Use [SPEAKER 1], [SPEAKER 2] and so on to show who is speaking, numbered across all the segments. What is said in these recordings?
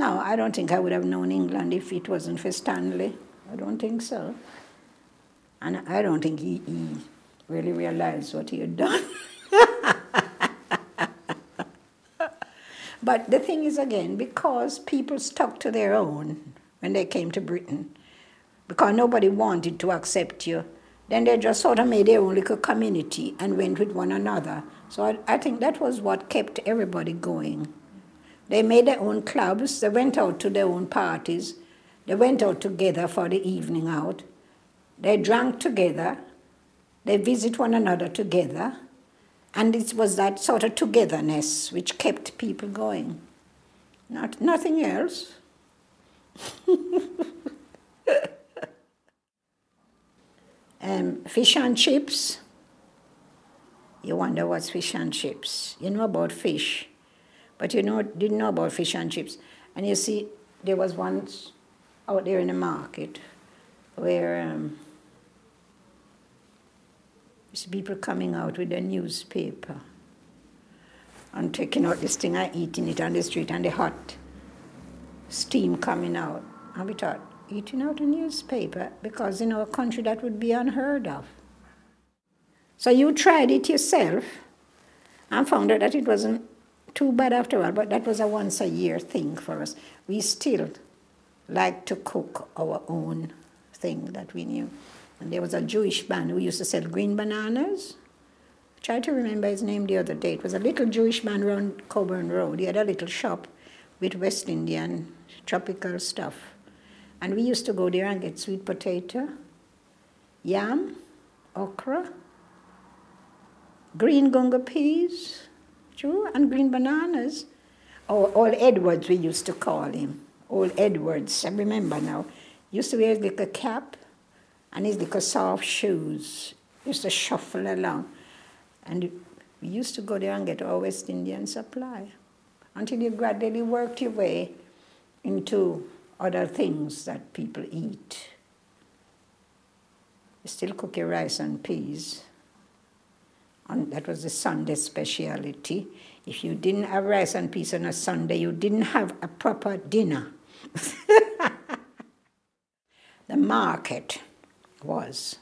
[SPEAKER 1] No, I don't think I would have known England if it wasn't for Stanley. I don't think so. And I don't think he, he really realized what he had done. but the thing is, again, because people stuck to their own when they came to Britain, because nobody wanted to accept you, then they just sort of made their own little community and went with one another. So I, I think that was what kept everybody going. They made their own clubs, they went out to their own parties, they went out together for the evening out, they drank together, they visit one another together, and it was that sort of togetherness which kept people going. Not, nothing else. um, fish and chips. You wonder what's fish and chips. You know about fish, but you know didn't know about fish and chips. And you see, there was once out there in the market where um, people coming out with a newspaper and taking out this thing and eating it on the street and the hot steam coming out. And we thought, eating out a newspaper because in our country that would be unheard of. So you tried it yourself and found out that it wasn't too bad after all, but that was a once a year thing for us. We still like to cook our own thing that we knew. And there was a Jewish man who used to sell green bananas. I tried to remember his name the other day. It was a little Jewish man around Coborn Road. He had a little shop with West Indian tropical stuff. And we used to go there and get sweet potato, yam, okra, green gungo peas, true, and green bananas. Oh, old Edwards, we used to call him. Old Edwards, I remember now. Used to wear like a cap and his little soft shoes. Used to shuffle along. And we used to go there and get our West Indian supply until you gradually worked your way into other things that people eat. You still cook your rice and peas. And that was the Sunday speciality. If you didn't have rice and peas on a Sunday, you didn't have a proper dinner. the market was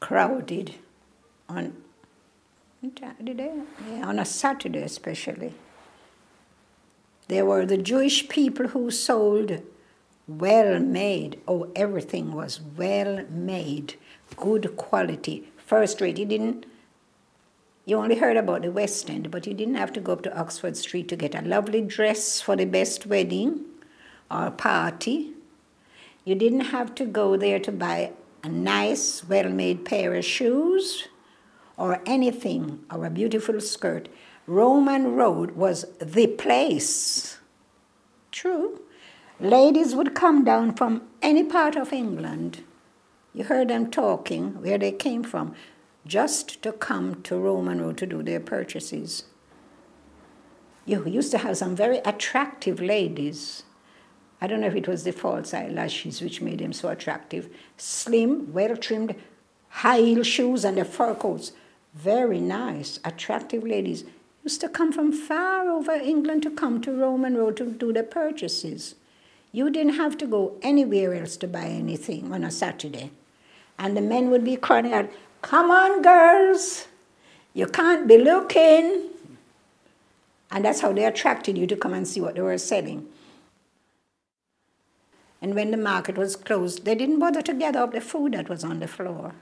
[SPEAKER 1] crowded on yeah, on a Saturday especially. There were the Jewish people who sold well made. Oh, everything was well made, good quality, first rate. You didn't. You only heard about the West End, but you didn't have to go up to Oxford Street to get a lovely dress for the best wedding or party. You didn't have to go there to buy a nice, well made pair of shoes or anything or a beautiful skirt. Roman Road was the place. True. Ladies would come down from any part of England. You heard them talking where they came from, just to come to Roman Road to do their purchases. You used to have some very attractive ladies. I don't know if it was the false eyelashes which made them so attractive. Slim, well trimmed, high heel shoes, and the fur coats. Very nice, attractive ladies used to come from far over England to come to Roman Road to do their purchases. You didn't have to go anywhere else to buy anything on a Saturday. And the men would be crying out, Come on, girls, you can't be looking. And that's how they attracted you to come and see what they were selling. And when the market was closed, they didn't bother to gather up the food that was on the floor.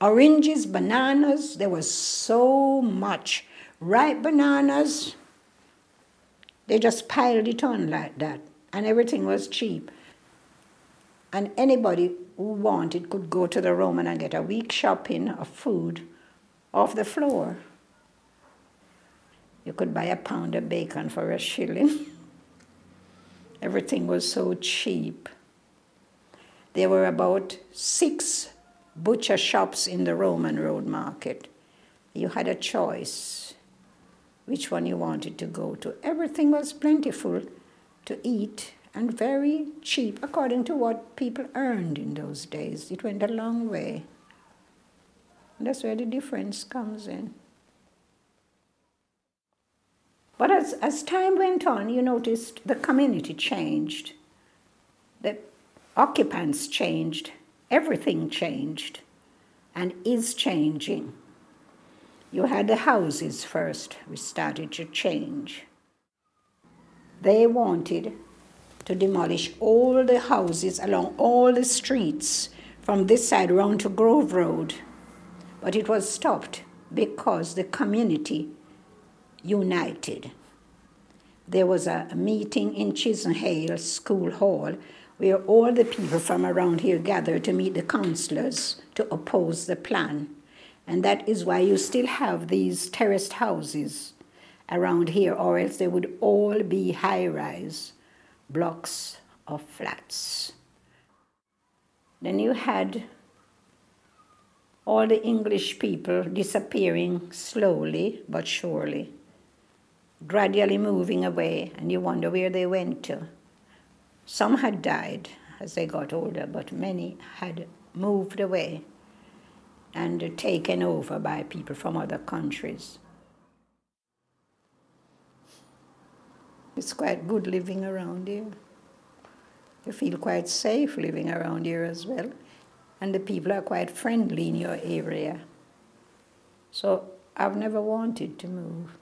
[SPEAKER 1] Oranges, bananas, there was so much ripe bananas, they just piled it on like that, and everything was cheap. And anybody who wanted could go to the Roman and get a week shopping of food off the floor. You could buy a pound of bacon for a shilling. Everything was so cheap. There were about six butcher shops in the Roman Road Market. You had a choice which one you wanted to go to. Everything was plentiful to eat and very cheap according to what people earned in those days. It went a long way. And that's where the difference comes in. But as, as time went on, you noticed the community changed, the occupants changed, everything changed, and is changing. You had the houses first, which started to change. They wanted to demolish all the houses along all the streets from this side around to Grove Road. But it was stopped because the community united. There was a, meeting in Chisenhale School Hall where all the people from around here gathered to meet the councillors to oppose the plan. And that is why you still have these terraced houses around here, or else they would all be high rise blocks of flats. Then you had all the English people disappearing slowly but surely, gradually moving away, and you wonder where they went to. Some had died as they got older, but many had moved away and taken over by people from other countries. It's quite good living around here. You feel quite safe living around here as well. And the people are quite friendly in your area. So I've never wanted to move.